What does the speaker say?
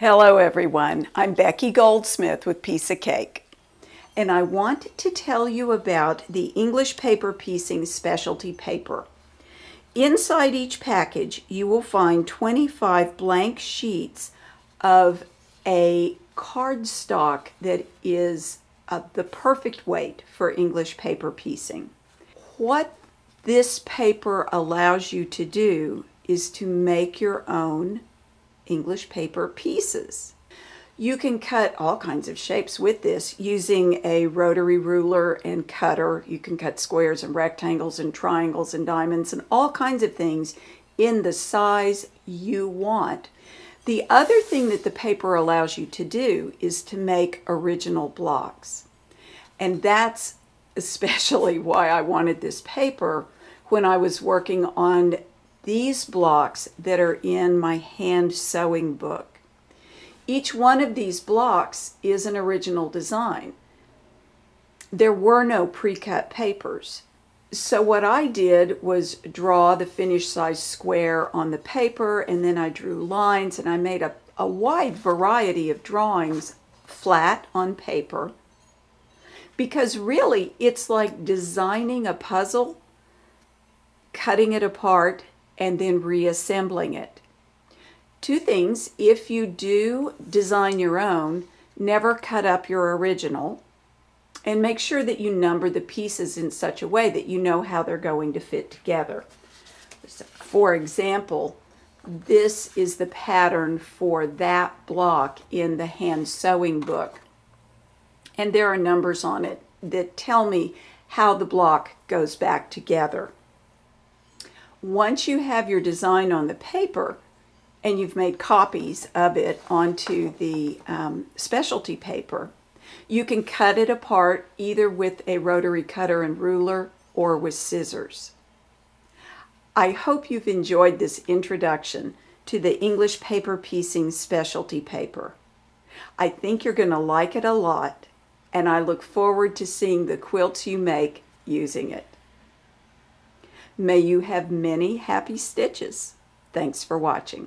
Hello everyone, I'm Becky Goldsmith with Piece O' Cake and I want to tell you about the English Paper Piecing Specialty Paper. Inside each package you will find 25 blank sheets of a cardstock that is uh, the perfect weight for English paper piecing. What this paper allows you to do is to make your own English paper pieces. You can cut all kinds of shapes with this using a rotary ruler and cutter. You can cut squares and rectangles and triangles and diamonds and all kinds of things in the size you want. The other thing that the paper allows you to do is to make original blocks. And that's especially why I wanted this paper when I was working on these blocks that are in my hand sewing book. Each one of these blocks is an original design. There were no pre-cut papers. So what I did was draw the finished size square on the paper and then I drew lines and I made a, a wide variety of drawings flat on paper because really it's like designing a puzzle, cutting it apart, and then reassembling it. Two things, if you do design your own, never cut up your original and make sure that you number the pieces in such a way that you know how they're going to fit together. For example, this is the pattern for that block in the hand sewing book. And there are numbers on it that tell me how the block goes back together once you have your design on the paper and you've made copies of it onto the um, specialty paper, you can cut it apart either with a rotary cutter and ruler or with scissors. I hope you've enjoyed this introduction to the English paper piecing specialty paper. I think you're going to like it a lot and I look forward to seeing the quilts you make using it. May you have many happy stitches. Thanks for watching.